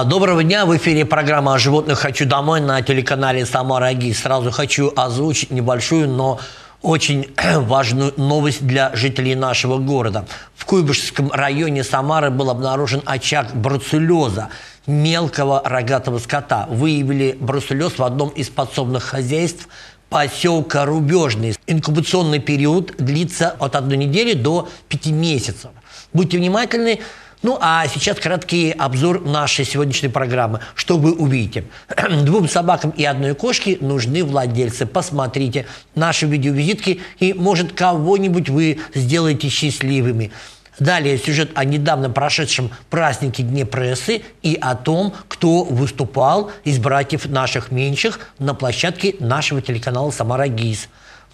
А, доброго дня, в эфире программа о животных «Хочу домой» на телеканале «Самара Аги». Сразу хочу озвучить небольшую, но очень важную новость для жителей нашего города. В Куйбышевском районе Самары был обнаружен очаг бруцеллеза мелкого рогатого скота. Выявили бруцеллез в одном из подсобных хозяйств поселка Рубежный. Инкубационный период длится от одной недели до пяти месяцев. Будьте внимательны, ну, а сейчас краткий обзор нашей сегодняшней программы. Что вы увидите? Двум собакам и одной кошке нужны владельцы. Посмотрите наши видеовизитки, и, может, кого-нибудь вы сделаете счастливыми. Далее сюжет о недавно прошедшем празднике Дне прессы и о том, кто выступал из братьев наших меньших на площадке нашего телеканала «Самара ГИС».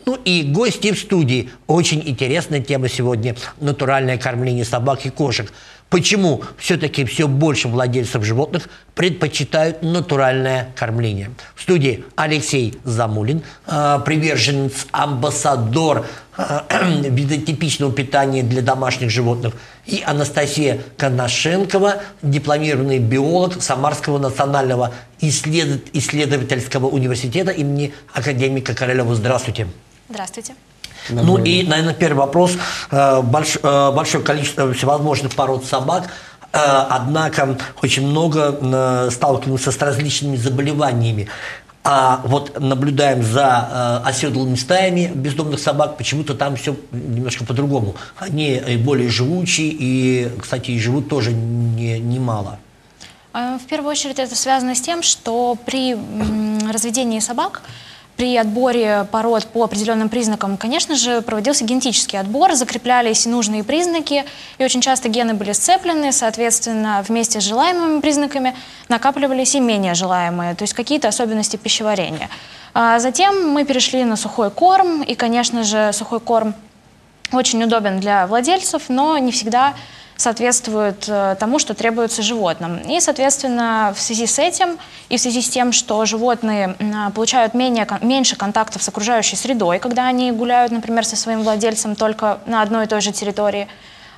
Ну и гости в студии. Очень интересная тема сегодня – натуральное кормление собак и кошек. Почему все-таки все больше владельцев животных предпочитают натуральное кормление? В студии Алексей Замулин, э, приверженец, амбассадор э, видотипичного питания для домашних животных, и Анастасия Коношенкова, дипломированный биолог Самарского национального исследовательского университета имени академика Королева. Здравствуйте. Здравствуйте. Ну и, наверное, первый вопрос. Э, больш, э, большое количество всевозможных пород собак, э, однако очень много сталкиваемся с различными заболеваниями. А вот наблюдаем за оседлыми стаями бездомных собак, почему-то там все немножко по-другому. Они более живучие и, кстати, и живут тоже не, немало. В первую очередь это связано с тем, что при разведении собак при отборе пород по определенным признакам, конечно же, проводился генетический отбор, закреплялись нужные признаки, и очень часто гены были сцеплены, соответственно, вместе с желаемыми признаками накапливались и менее желаемые, то есть какие-то особенности пищеварения. А затем мы перешли на сухой корм, и, конечно же, сухой корм очень удобен для владельцев, но не всегда соответствует э, тому, что требуется животным. И, соответственно, в связи с этим и в связи с тем, что животные получают менее, меньше контактов с окружающей средой, когда они гуляют, например, со своим владельцем только на одной и той же территории,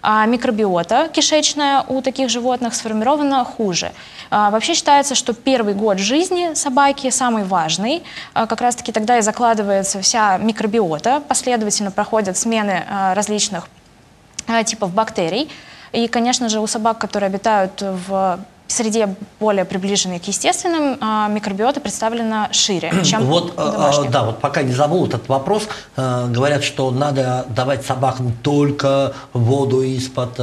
а микробиота кишечная у таких животных сформирована хуже. А, вообще считается, что первый год жизни собаки самый важный. А, как раз-таки тогда и закладывается вся микробиота. Последовательно проходят смены различных типов бактерий. И, конечно же, у собак, которые обитают в среде более приближенной к естественным, а, микробиота представлена шире, чем вот, а, домашних. Да, вот пока не забыл этот вопрос, а, говорят, что надо давать собакам только воду из-под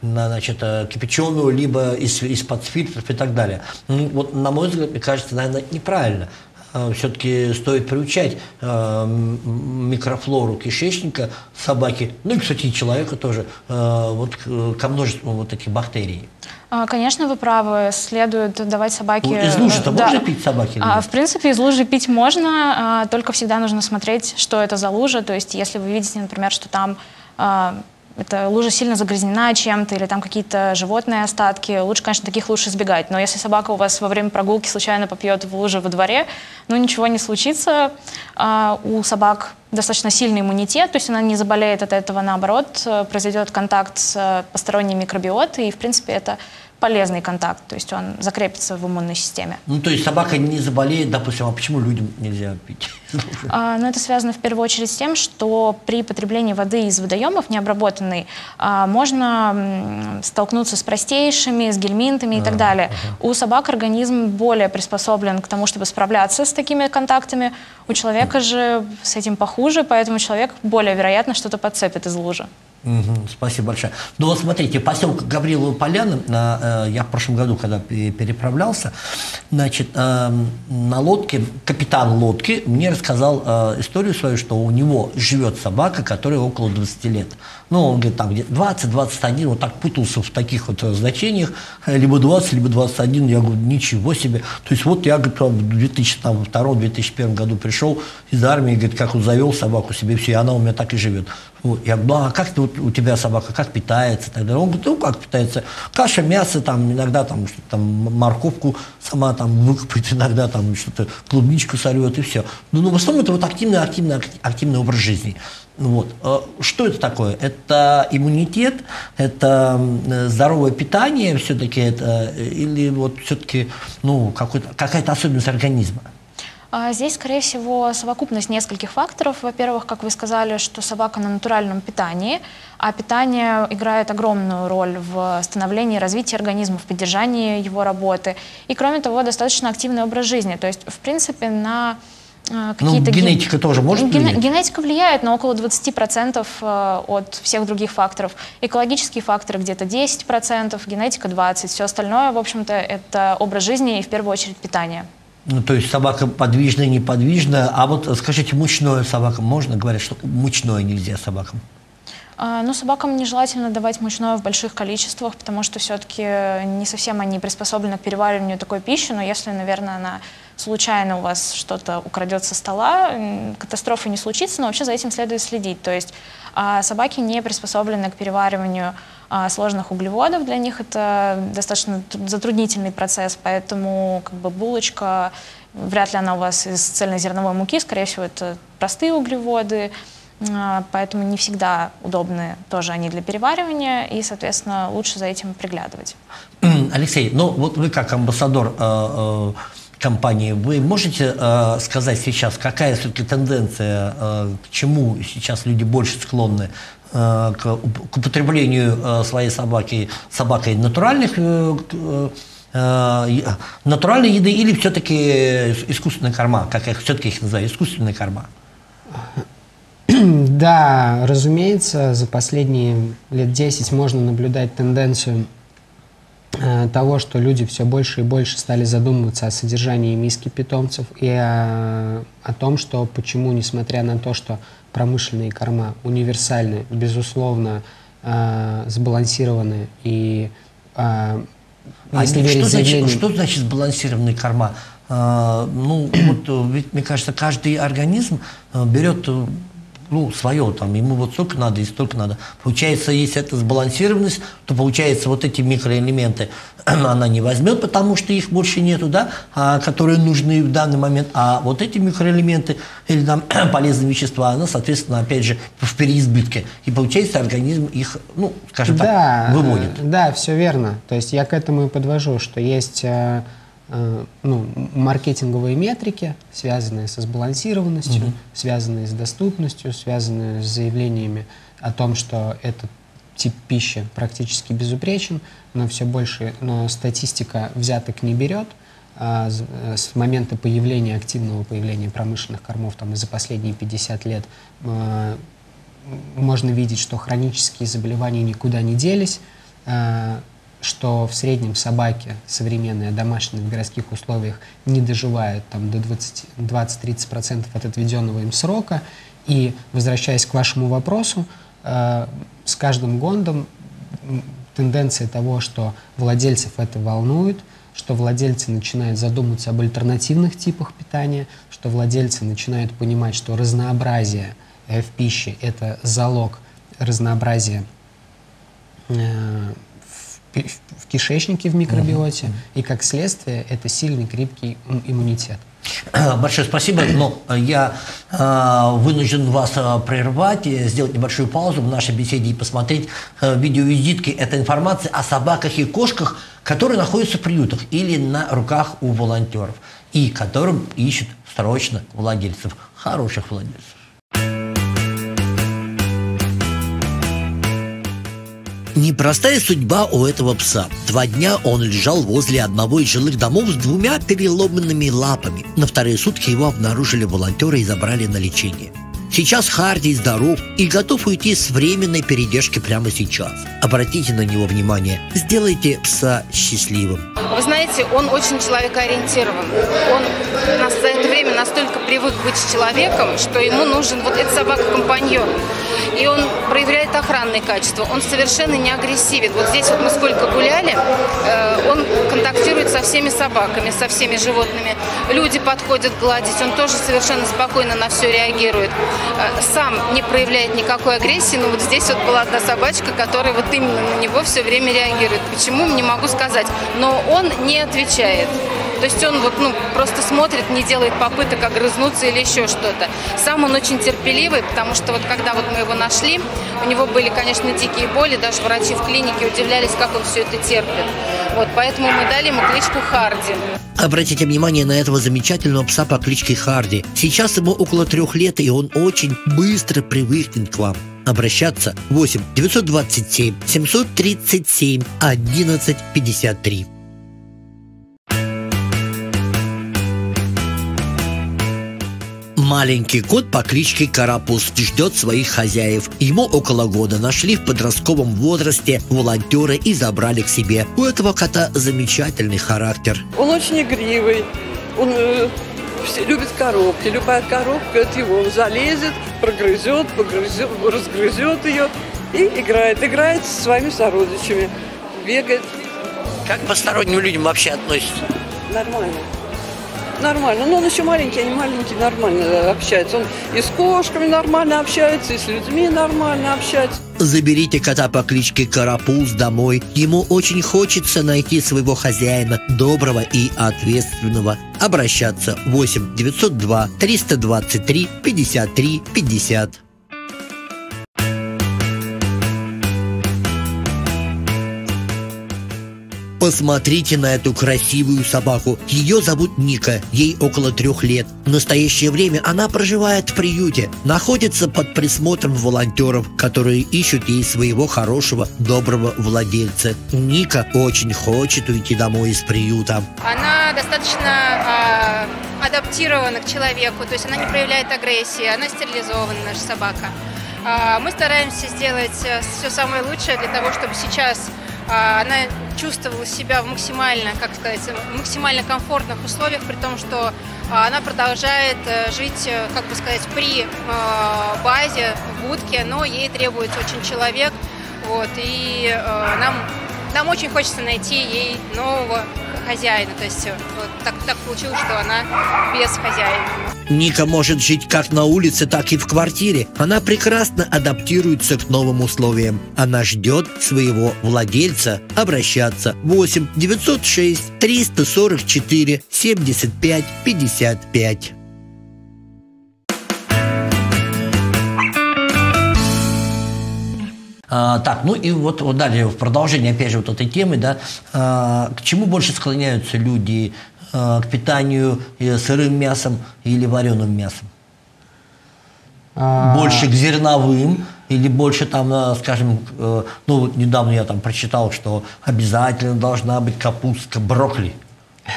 значит, кипяченую, либо из, из-под фильтров и так далее. Ну, вот, на мой взгляд, мне кажется, наверное, неправильно. Э, все-таки стоит приучать э, микрофлору кишечника собаки, ну и, кстати, и человека тоже, э, вот ко множеству вот таких бактерий. А, конечно, вы правы. Следует давать собаке... Ну, из лужи-то да. можно пить собаки? А, в принципе, из лужи пить можно, а, только всегда нужно смотреть, что это за лужа. То есть, если вы видите, например, что там а, эта лужа сильно загрязнена чем-то или там какие-то животные остатки, лучше, конечно, таких лучше избегать. Но если собака у вас во время прогулки случайно попьет в луже во дворе, ну ничего не случится. А у собак достаточно сильный иммунитет, то есть она не заболеет от этого, наоборот, произойдет контакт с посторонней микробиотой, и, в принципе, это полезный контакт, то есть он закрепится в иммунной системе. Ну, то есть собака не заболеет, допустим, а почему людям нельзя пить? А, ну, это связано в первую очередь с тем, что при потреблении воды из водоемов необработанной а, можно столкнуться с простейшими, с гельминтами и а, так далее. Ага. У собак организм более приспособлен к тому, чтобы справляться с такими контактами. У человека же с этим похуже, поэтому человек более вероятно что-то подцепит из лужи. Спасибо большое. Ну вот смотрите, поселок Гаврилова Поляна, э, я в прошлом году, когда переправлялся, значит, э, на лодке, капитан лодки мне рассказал э, историю свою, что у него живет собака, которая около 20 лет. Ну, он говорит, там где 20-21, вот так путался в таких вот значениях, либо 20, либо 21. Я говорю, ничего себе. То есть вот я, говорит, в 2002-2001 году пришел из армии, говорит, как он завел собаку себе, все, и она у меня так и живет. Вот. Я говорю, а как ты, у тебя собака, как питается? Тогда он говорит, ну как питается? Каша, мясо, там иногда там что-то там морковку сама там выкопает, иногда там что-то клубничку сорвет и все. Ну, ну в основном это вот активный, активный, активный образ жизни. Вот. А что это такое? Это иммунитет, это здоровое питание все-таки это, или вот все-таки ну, какая-то особенность организма? А, здесь, скорее всего, совокупность нескольких факторов. Во-первых, как вы сказали, что собака на натуральном питании, а питание играет огромную роль в становлении и развитии организма, в поддержании его работы. И, кроме того, достаточно активный образ жизни. То есть, в принципе, на а, какие-то... Ну, генетика ген... тоже может ген... влиять? Генетика влияет на около 20% э, от всех других факторов. Экологические факторы где-то 10%, генетика 20%. Все остальное, в общем-то, это образ жизни и, в первую очередь, питание. Ну, то есть собака подвижная, неподвижная. А вот скажите, мучное собакам можно? Говорят, что мучное нельзя собакам. А, ну, собакам нежелательно давать мучное в больших количествах, потому что все-таки не совсем они приспособлены к перевариванию такой пищи, но если, наверное, она случайно у вас что-то украдет со стола, катастрофы не случится, но вообще за этим следует следить. То есть а, собаки не приспособлены к перевариванию сложных углеводов, для них это достаточно затруднительный процесс, поэтому как бы булочка, вряд ли она у вас из цельнозерновой муки, скорее всего, это простые углеводы, а, поэтому не всегда удобны тоже они для переваривания, и, соответственно, лучше за этим приглядывать. Алексей, ну вот вы как амбассадор э, э, компании, вы можете э, сказать сейчас, какая все-таки тенденция, э, к чему сейчас люди больше склонны? Э, к, употреблению э, своей собаки, собакой натуральных э, натуральной еды или все-таки искусственная корма, как я все-таки их называю, искусственная корма? Да, разумеется, за последние лет 10 можно наблюдать тенденцию того, что люди все больше и больше стали задумываться о содержании миски питомцев и о, о том, что почему, несмотря на то, что промышленные корма универсальны, безусловно, э, сбалансированы и э, а если верить что, значит, что значит сбалансированные корма? Э, ну, вот, ведь, мне кажется, каждый организм э, берет ну, свое, там, ему вот столько надо и столько надо. Получается, если это сбалансированность, то получается вот эти микроэлементы она не возьмет, потому что их больше нету, да, а, которые нужны в данный момент. А вот эти микроэлементы или там полезные вещества, она, соответственно, опять же, в переизбытке. И получается, организм их, ну, скажем да, так, выводит. Да, все верно. То есть я к этому и подвожу, что есть э, Э, ну, маркетинговые метрики, связанные со сбалансированностью, угу. связанные с доступностью, связанные с заявлениями о том, что этот тип пищи практически безупречен, но все больше, но статистика взяток не берет. А э, с момента появления, активного появления промышленных кормов там, за последние 50 лет э, можно видеть, что хронические заболевания никуда не делись, что в среднем собаки современные, домашние, в городских условиях не доживают там, до 20-30% от отведенного им срока. И, возвращаясь к вашему вопросу, э, с каждым годом тенденция того, что владельцев это волнует, что владельцы начинают задумываться об альтернативных типах питания, что владельцы начинают понимать, что разнообразие в пище – это залог разнообразия э, в кишечнике, в микробиоте, угу. и как следствие это сильный, крепкий иммунитет. Большое спасибо, но я э, вынужден вас э, прервать, сделать небольшую паузу в нашей беседе и посмотреть э, видеовизитки. Это информация о собаках и кошках, которые находятся в приютах или на руках у волонтеров, и которым ищут срочно владельцев, хороших владельцев. Непростая судьба у этого пса. Два дня он лежал возле одного из жилых домов с двумя переломанными лапами. На вторые сутки его обнаружили волонтеры и забрали на лечение. Сейчас Харди здоров и готов уйти с временной передержки прямо сейчас. Обратите на него внимание, сделайте пса счастливым. Вы знаете, он очень человекоориентирован. Он нас за это время настолько привык быть человеком, что ему нужен вот эта собака-компаньон. И он проявляет охранные качества. Он совершенно не агрессивен. Вот здесь вот мы сколько гуляли, э, он контактирует со всеми собаками, со всеми животными. Люди подходят гладить, он тоже совершенно спокойно на все реагирует. Э, сам не проявляет никакой агрессии, но вот здесь вот была одна собачка, которая вот именно на него все время реагирует. Почему, не могу сказать. Но он не отвечает. То есть он вот, ну, просто смотрит, не делает попыток огрызнуться или еще что-то. Сам он очень терпеливый, потому что вот когда вот мы его нашли, у него были, конечно, дикие боли, даже врачи в клинике удивлялись, как он все это терпит. Вот, поэтому мы дали ему кличку Харди. Обратите внимание на этого замечательного пса по кличке Харди. Сейчас ему около трех лет, и он очень быстро привыкнет к вам. Обращаться 8 927 737 11 Маленький кот по кличке Карапуз ждет своих хозяев. Ему около года нашли в подростковом возрасте волонтеры и забрали к себе. У этого кота замечательный характер. Он очень игривый, он э, все любит коробки. Любая коробка от его он залезет, прогрызет, погрызет, разгрызет ее и играет. Играет со своими сородичами, бегает. Как к посторонним людям вообще относится? Нормально. Нормально. Но он еще маленький, они маленькие, нормально общаются. Он и с кошками нормально общается, и с людьми нормально общается. Заберите кота по кличке Карапуз домой. Ему очень хочется найти своего хозяина, доброго и ответственного. Обращаться 8 902 323 53 50. Посмотрите на эту красивую собаку. Ее зовут Ника, ей около трех лет. В настоящее время она проживает в приюте, находится под присмотром волонтеров, которые ищут ей своего хорошего, доброго владельца. Ника очень хочет уйти домой из приюта. Она достаточно э, адаптирована к человеку, то есть она не проявляет агрессии, она стерилизована, наша собака. Э, мы стараемся сделать все самое лучшее для того, чтобы сейчас э, она чувствовала себя в максимально, как сказать, максимально комфортных условиях, при том, что а, она продолжает э, жить, э, как бы сказать, при а, базе, в будке, но ей требуется очень человек, вот, и э, нам, нам очень хочется найти ей нового хозяина, то есть вот так, так получилось, что она без хозяина. Ника может жить как на улице, так и в квартире. Она прекрасно адаптируется к новым условиям. Она ждет своего владельца обращаться 8 906 344 75 55. А, так, ну и вот, вот далее в продолжение, опять же, вот этой темы, да, а, к чему больше склоняются люди, к питанию э, сырым мясом или вареным мясом? А... Больше к зерновым или больше там, э, скажем, э, ну недавно я там прочитал, что обязательно должна быть капустка, брокколи.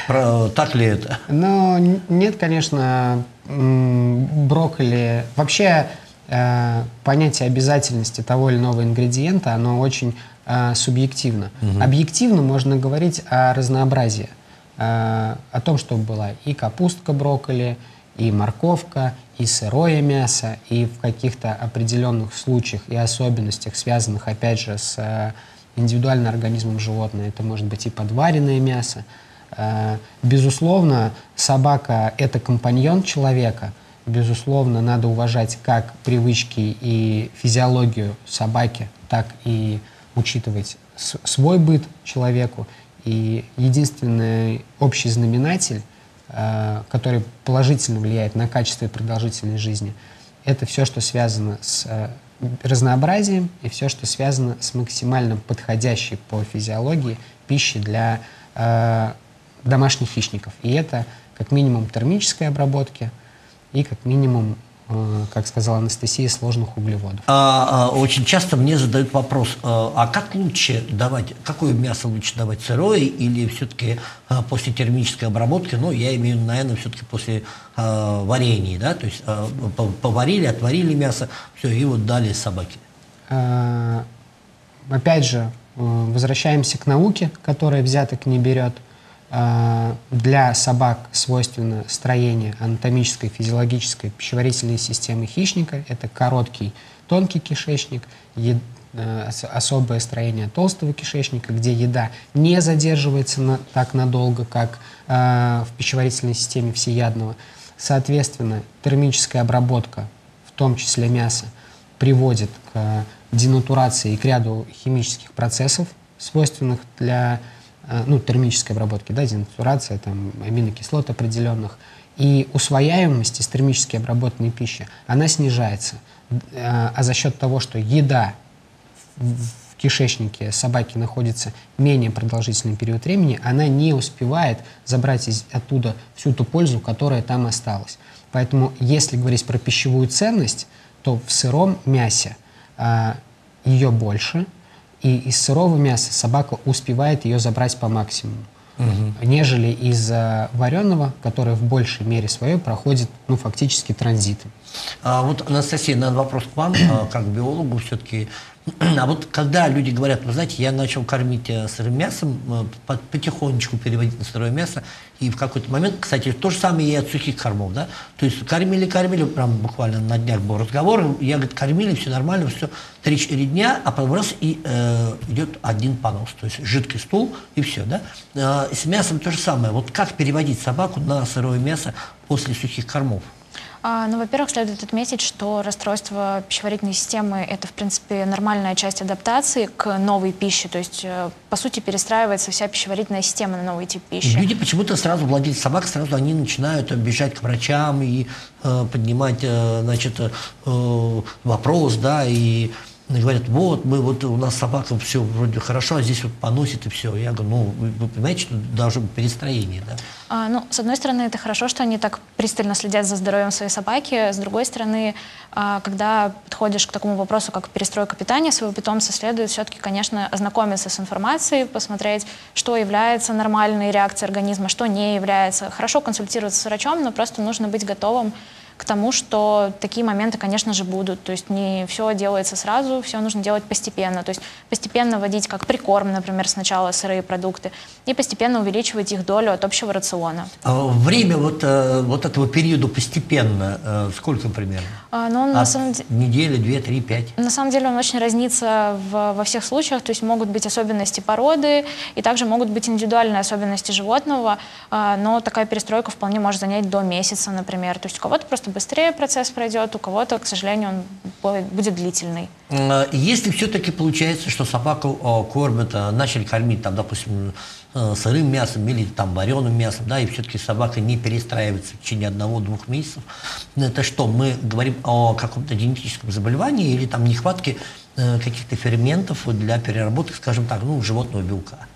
Про, так ли это? Ну, нет, конечно, брокколи. Вообще, э, понятие обязательности того или иного ингредиента, оно очень э, субъективно. Угу. Объективно можно говорить о разнообразии. Э, о том, чтобы была и капустка брокколи, и морковка, и сырое мясо, и в каких-то определенных случаях и особенностях, связанных, опять же, с э, индивидуальным организмом животного, это может быть и подваренное мясо. Э, безусловно, собака – это компаньон человека. Безусловно, надо уважать как привычки и физиологию собаки, так и учитывать свой быт человеку. И единственный общий знаменатель, э, который положительно влияет на качество и продолжительность жизни, это все, что связано с э, разнообразием и все, что связано с максимально подходящей по физиологии пищей для э, домашних хищников. И это как минимум термической обработки и как минимум как сказала Анастасия, сложных углеводов. А, а, очень часто мне задают вопрос, а, а как лучше давать, какое мясо лучше давать, сырое или все-таки а, после термической обработки, ну, я имею, наверное, все-таки после а, варенья, да, то есть а, поварили, отварили мясо, все, и вот дали собаке. А, опять же, э, возвращаемся к науке, которая взяток не берет. А, Для собак свойственно строение анатомической, физиологической пищеварительной системы хищника. Это короткий, тонкий кишечник, е- э, ос- особое строение толстого кишечника, где еда не задерживается на- так надолго, как а, в пищеварительной системе всеядного. Соответственно, термическая обработка, в том числе мяса, приводит к денатурации и к ряду химических процессов, свойственных для э, ну, термической обработки, да, денатурация, там, аминокислот определенных. И усвояемость из термически обработанной пищи, она снижается. Э, А за счет того, что еда в кишечнике собаки находится менее продолжительный период времени, она не успевает забрать из, оттуда всю ту пользу, которая там осталась. Поэтому, если говорить про пищевую ценность, то в сыром мясе а, ее больше, и из сырого мяса собака успевает ее забрать по максимуму, нежели из а, вареного, которое в большей мере своей проходит ну, фактически транзитом. А вот, Анастасия, надо вопрос к вам, а, как биологу все-таки. А вот когда люди говорят, вы знаете, я начал кормить э, сырым мясом, э, по- потихонечку переводить на сырое мясо, и в какой-то момент, кстати, то же самое и от сухих кормов, да, то есть кормили, кормили, прям буквально на днях был разговор, я, говорит, кормили, все нормально, все, 3-4 дня, а потом раз и э, идет один понос, то есть жидкий стул и все, да. И с мясом то же самое, вот как переводить собаку на сырое мясо после сухих кормов? А, Ну, во-первых, следует отметить, что расстройство пищеварительной системы – это, в принципе, нормальная часть адаптации к новой пище. То есть, э, по сути, перестраивается вся пищеварительная система на новый тип пищи. Люди почему-то сразу, владельцы собак, сразу они начинают э, бежать к врачам и э, поднимать, э, значит, э, вопрос, да, и говорят, вот, мы вот, у нас собака все вроде хорошо, а здесь вот поносит и все. Я говорю, ну, вы, вы понимаете, что должно перестроение, да? А, ну, с одной стороны, это хорошо, что они так пристально следят за здоровьем своей собаки. С другой стороны, а, когда подходишь к такому вопросу, как перестройка питания своего питомца, следует все-таки, конечно, ознакомиться с информацией, посмотреть, что является нормальной реакцией организма, что не является. Хорошо консультироваться с врачом, но просто нужно быть готовым к тому, что такие моменты, конечно же, будут. То есть не все делается сразу, все нужно делать постепенно. То есть постепенно вводить как прикорм, например, сначала сырые продукты, и постепенно увеличивать их долю от общего рациона. А Время вот, э, вот этого периода постепенно, э, сколько примерно? А, он на самом деле... недели, две, три, пять? На самом деле он очень разнится в- во всех случаях, то есть могут быть особенности породы, и также могут быть индивидуальные особенности животного, а, но такая перестройка вполне может занять до месяца, например. То есть у кого-то просто быстрее процесс пройдет, у кого-то, к сожалению, он бу- будет длительный. Э, Если все-таки получается, что собаку э, кормят, э, начали кормить, там, допустим, сырым мясом или там вареным мясом, да, и все-таки собака не перестраивается в течение одного-двух месяцев, это что, мы говорим о каком-то генетическом заболевании или там нехватке каких-то ферментов для переработки, скажем так, ну, животного белка?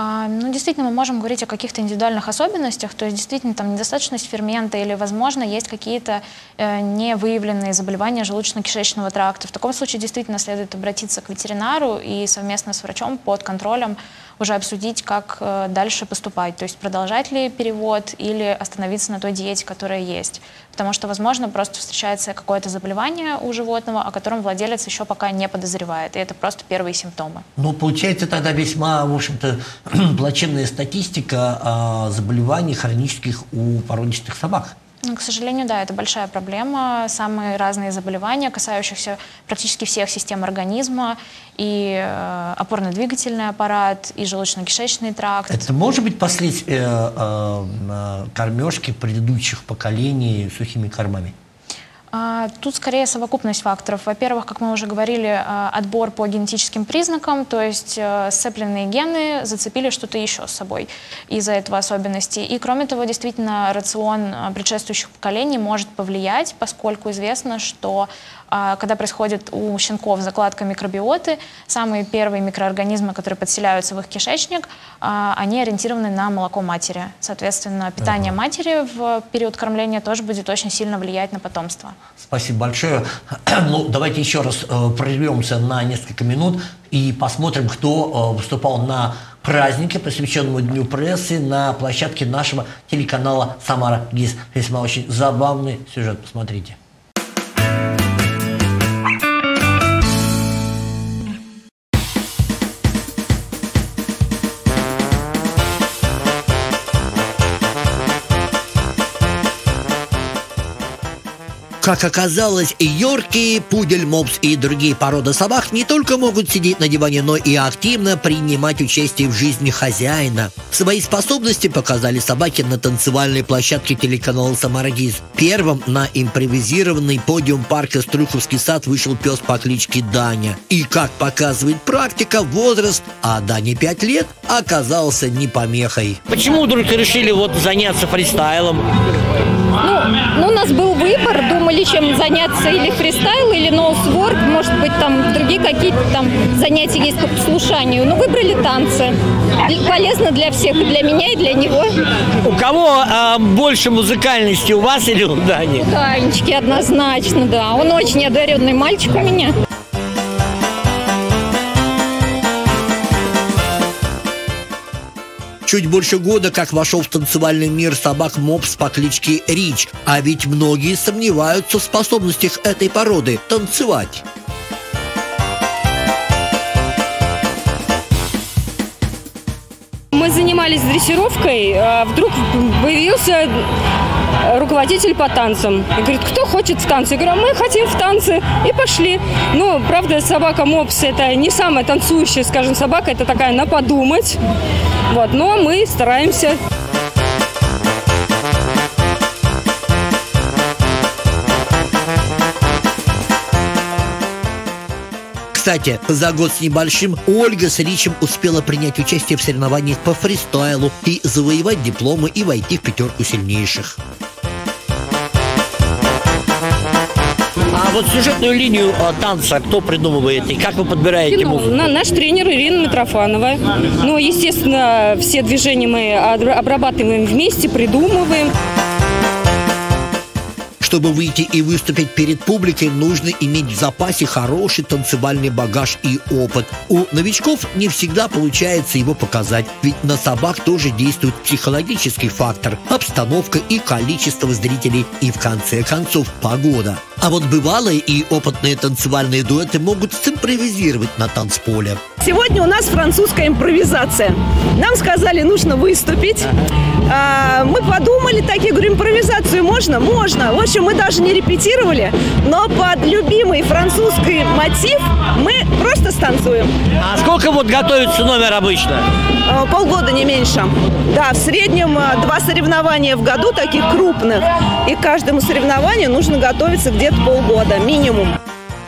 А, Ну, действительно, мы можем говорить о каких-то индивидуальных особенностях, то есть действительно там недостаточность фермента или, возможно, есть какие-то э, невыявленные заболевания желудочно-кишечного тракта. В таком случае действительно следует обратиться к ветеринару и совместно с врачом под контролем уже обсудить, как э, дальше поступать, то есть продолжать ли перевод или остановиться на той диете, которая есть. Потому что, возможно, просто встречается какое-то заболевание у животного, о котором владелец еще пока не подозревает, и это просто первые симптомы. Ну, получается тогда весьма, в общем-то, плачевная статистика заболеваний хронических у породистых собак. Ну, К сожалению, да, это большая проблема. Самые разные заболевания, касающихся практически всех систем организма, и э, опорно-двигательный аппарат, и желудочно-кишечный тракт. Это может быть последствия э, э, кормежки предыдущих поколений сухими кормами? А, Тут скорее совокупность факторов. Во-первых, как мы уже говорили, а, отбор по генетическим признакам, то есть э, сцепленные гены зацепили что-то еще с собой из-за этого особенности. И кроме того, действительно, рацион а, предшествующих поколений может повлиять, поскольку известно, что когда происходит у щенков закладка микробиоты, самые первые микроорганизмы, которые подселяются в их кишечник, они ориентированы на молоко матери. Соответственно, питание матери в период кормления тоже будет очень сильно влиять на потомство. Спасибо большое. Ну, давайте еще раз э, прервемся на несколько минут и посмотрим, кто э, выступал на празднике, посвященному Дню прессы, на площадке нашего телеканала «Самара ГИС». Весьма очень забавный сюжет. Посмотрите. Как оказалось, и Йорки, Пудель, Мопс и другие породы собак не только могут сидеть на диване, но и активно принимать участие в жизни хозяина. Свои способности показали собаки на танцевальной площадке телеканала «Самарагиз». Первым на импровизированный подиум парка Струховский сад вышел пес по кличке Даня. И, как показывает практика, возраст, а Дане 5 лет, оказался не помехой. Почему вдруг решили вот заняться фристайлом? Ну, ну, у нас был выбор, думали, чем заняться или фристайл, или ноусворк, может быть, там другие какие-то там занятия есть по послушанию. Но выбрали танцы. Полезно для всех, и для меня, и для него. У кого а, больше музыкальности, у вас или у Дани? Данечки, однозначно, да. Он очень одаренный мальчик у меня. Чуть больше года, как вошел в танцевальный мир собак мопс по кличке Рич. А ведь многие сомневаются в способностях этой породы танцевать. Мы занимались дрессировкой, а вдруг появился руководитель по танцам. И говорит, кто хочет в танцы? Я говорю, «А мы хотим в танцы. И пошли. Ну, правда, собака Мопс это не самая танцующая, скажем, собака. Это такая на подумать. Вот, но мы стараемся. Кстати, за год с небольшим Ольга с Ричем успела принять участие в соревнованиях по фристайлу и завоевать дипломы и войти в пятерку сильнейших. А вот сюжетную линию а, танца кто придумывает и как вы подбираете Ну, музыку? на- наш тренер Ирина Митрофанова. Ну, естественно, все движения мы обра- обрабатываем вместе, придумываем. Чтобы выйти и выступить перед публикой, нужно иметь в запасе хороший танцевальный багаж и опыт. У новичков не всегда получается его показать, ведь на собак тоже действует психологический фактор, обстановка и количество зрителей, и в конце концов погода. А вот бывалые и опытные танцевальные дуэты могут симпровизировать на танцполе. Сегодня у нас французская импровизация. Нам сказали, нужно выступить. А, мы подумали, такие, говорю, импровизацию можно? Можно. В общем, мы даже не репетировали, но под любимый французский мотив мы просто станцуем. А сколько вот готовится номер обычно? А, полгода не меньше. Да, в среднем а, два соревнования в году, таких крупных. И к каждому соревнованию нужно готовиться где-то полгода, минимум.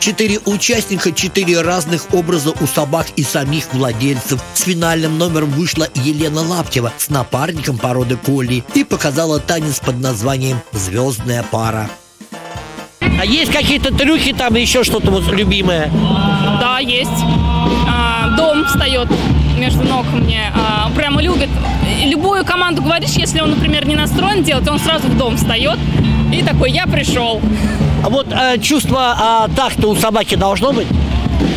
Четыре участника, четыре разных образа у собак и самих владельцев. С финальным номером вышла Елена Лаптева с напарником породы Колли и показала танец под названием «Звездная пара». А есть какие-то трюки там, еще что-то вот любимое? Да, есть. А, дом встает между ног мне. А, прямо любит. Любую команду говоришь, если он, например, не настроен делать, он сразу в дом встает и такой, я пришел. А вот э, чувство а, такта у собаки должно быть?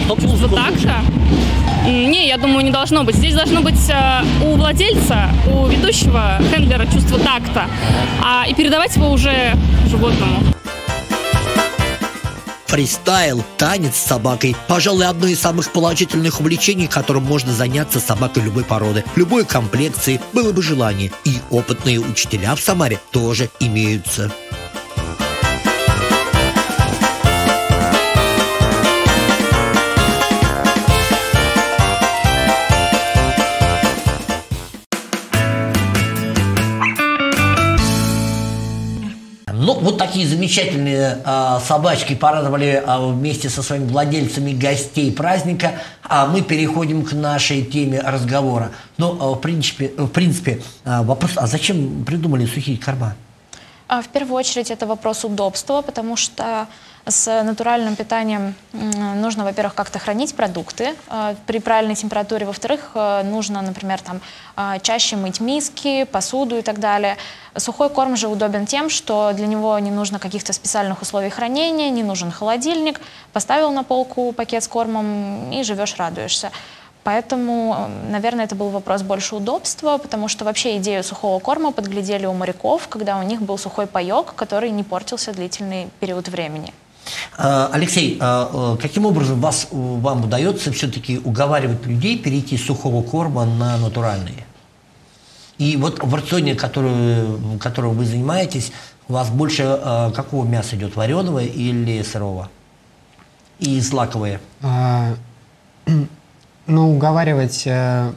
Чтоб Так-то? М, Не, я думаю, не должно быть. Здесь должно быть а, у владельца, у ведущего хендлера чувство такта, а, и передавать его уже животному. Фристайл, танец с собакой – пожалуй, одно из самых положительных увлечений, которым можно заняться собакой любой породы, любой комплекции, было бы желание. И опытные учителя в Самаре тоже имеются. Вот такие замечательные а, собачки порадовали а, вместе со своими владельцами гостей праздника. А мы переходим к нашей теме разговора. Ну, а, в принципе, в принципе а, вопрос, а зачем придумали сухие корма? А, В первую очередь это вопрос удобства, потому что с натуральным питанием нужно, во-первых, как-то хранить продукты э, при правильной температуре, во-вторых, э, нужно, например, там, э, чаще мыть миски, посуду и так далее. Сухой корм же удобен тем, что для него не нужно каких-то специальных условий хранения, не нужен холодильник, поставил на полку пакет с кормом и живешь, радуешься. Поэтому, наверное, это был вопрос больше удобства, потому что вообще идею сухого корма подглядели у моряков, когда у них был сухой паек, который не портился длительный период времени. А, Алексей, а, э, каким образом вас, вам удается все-таки уговаривать людей перейти с сухого корма на натуральные? И вот в рационе, который, которым вы занимаетесь, У вас больше э, какого мяса идет, вареного или сырого? И злаковые? Ну, уговаривать э,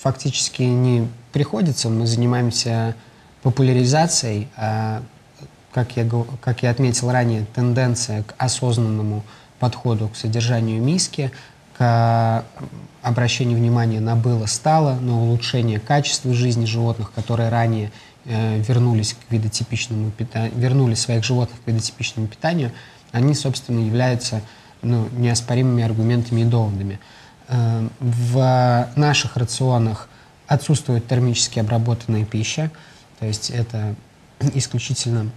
фактически не приходится. Мы занимаемся популяризацией. А, как, я, как я отметил ранее, тенденция к осознанному подходу к содержанию миски, к обращению внимания на было-стало, на улучшение качества жизни животных, которые ранее э, вернулись к видотипичному питанию, вернули своих животных к видотипичному питанию, они, собственно, являются ну, неоспоримыми аргументами и доводами. Э, В наших рационах отсутствует термически обработанная пища, то есть это исключительно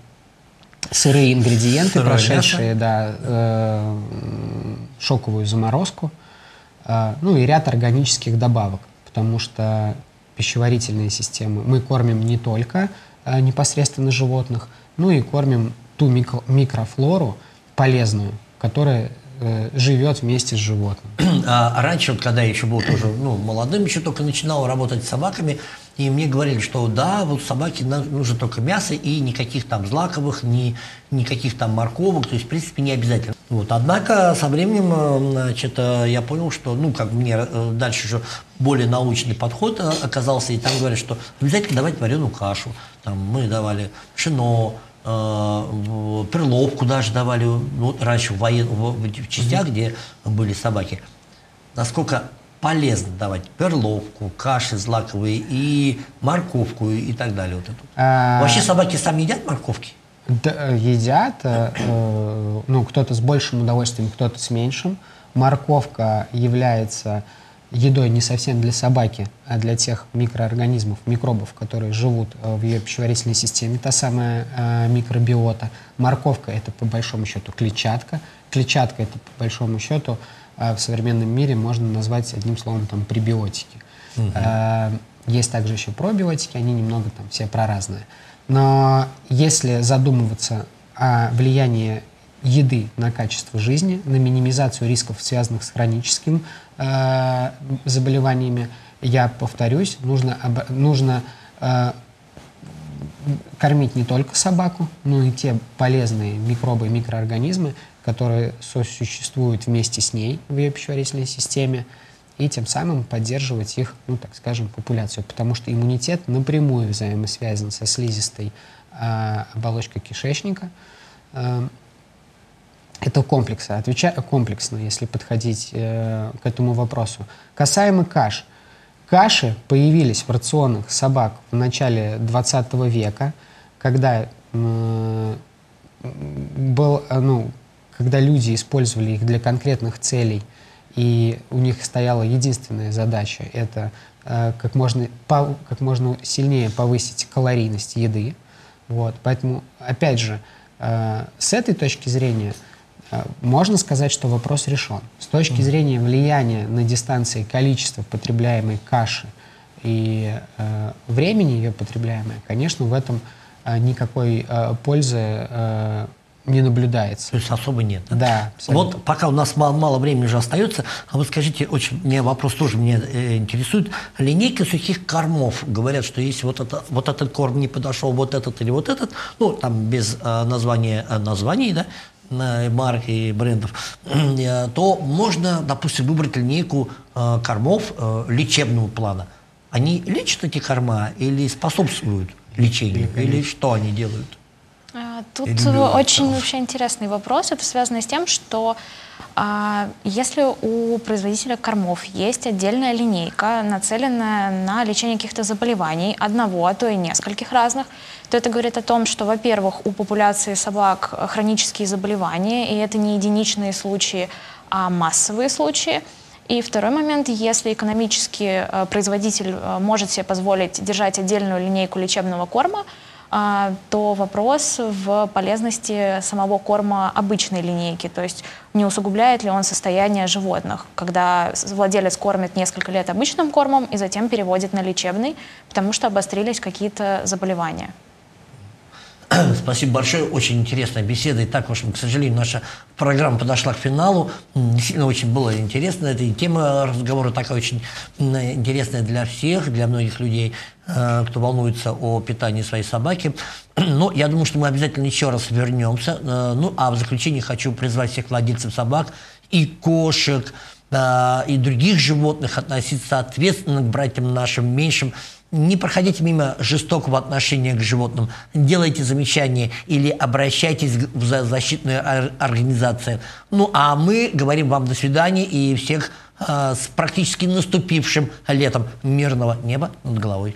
сырые ингредиенты, Сырое прошедшие да, э, шоковую заморозку, э, ну и ряд органических добавок, потому что пищеварительные системы мы кормим не только э, непосредственно животных, но и кормим ту микро- микрофлору полезную, которая э, живет вместе с животным. А раньше, вот, когда я еще был тоже ну, молодым, еще только начинал работать с собаками, и мне говорили, что да, вот собаке нужно только мясо и никаких там злаковых, ни, никаких там морковок, то есть, в принципе, не обязательно. Вот. Однако со временем э, значит, э, я понял, что, ну, как мне э, дальше уже более научный подход э, оказался, и там говорят, что обязательно давать вареную кашу. Там мы давали пшено, э, перловку даже давали, вот раньше в, воен- в- частях, где были собаки насколько полезно давать перловку, каши злаковые и морковку и так далее. Вот эту. А, Вообще собаки сами едят морковки? Да, едят, э, э, ну, кто-то с большим удовольствием, кто-то с меньшим. Морковка является едой не совсем для собаки, а для тех микроорганизмов, микробов, которые живут э, в ее пищеварительной системе, та самая э, микробиота. Морковка – это, по большому счету, клетчатка. Клетчатка – это, по большому счету, э, в современном мире можно назвать одним словом там, пребиотики. Э, Есть также еще пробиотики, они немного там все проразные. Но если задумываться о влиянии еды на качество жизни, на минимизацию рисков, связанных с хроническим э, заболеваниями, я повторюсь, нужно, об- нужно э, кормить не только собаку, но и те полезные микробы и микроорганизмы, которые сосуществуют вместе с ней в ее пищеварительной системе, и тем самым поддерживать их, ну, так скажем, популяцию. Потому что иммунитет напрямую взаимосвязан со слизистой а, оболочкой кишечника. А, это комплекс, отвеча... комплексно, если подходить э, к этому вопросу. Касаемо каш. Каши появились в рационах собак в начале 20 века, когда м, был, э, ну, когда люди использовали их для конкретных целей, и у них стояла единственная задача – это э, как, можно, пов- как можно сильнее повысить калорийность еды. Вот. Поэтому, опять же, э, с этой точки зрения э, можно сказать, что вопрос решен. С точки зрения влияния на дистанции количества потребляемой каши и э, времени ее потребляемой, конечно, в этом э, никакой э, пользы э, не наблюдается. То есть особо нет. да? Да, абсолютно. Вот пока у нас мало, мало времени уже остается, а вот скажите, очень мне вопрос тоже меня э, интересует. Линейка сухих кормов. Говорят, что если вот, это, вот этот корм не подошел, вот этот или вот этот, ну, там без э, названия, э, названий, да, марок и брендов, э, то можно, допустим, выбрать линейку э, кормов э, лечебного плана. Они лечат эти корма или способствуют лечению? Или что они делают? А, Тут очень вообще интересный вопрос. Это связано с тем, что а, если у производителя кормов есть отдельная линейка, нацеленная на лечение каких-то заболеваний, одного, а то и нескольких разных, то это говорит о том, что, во-первых, у популяции собак хронические заболевания, и это не единичные случаи, а массовые случаи. И второй момент, если экономически э, производитель э, может себе позволить держать отдельную линейку лечебного корма, то вопрос в полезности самого корма обычной линейки, то есть не усугубляет ли он состояние животных, когда владелец кормит несколько лет обычным кормом и затем переводит на лечебный, потому что обострились какие-то заболевания. Спасибо большое, очень интересная беседа. И так, общем, к сожалению, наша программа подошла к финалу. Действительно, очень было интересно. Это и тема разговора такая очень интересная для всех, для многих людей, э, кто волнуется о питании своей собаки. Но я думаю, что мы обязательно еще раз вернемся. Э, ну, а в заключение хочу призвать всех владельцев собак и кошек, э, и других животных относиться ответственно к братьям нашим меньшим, не проходите мимо жестокого отношения к животным, делайте замечания или обращайтесь в защитную организацию. Ну а мы говорим вам до свидания и всех э, с практически наступившим летом мирного неба над головой.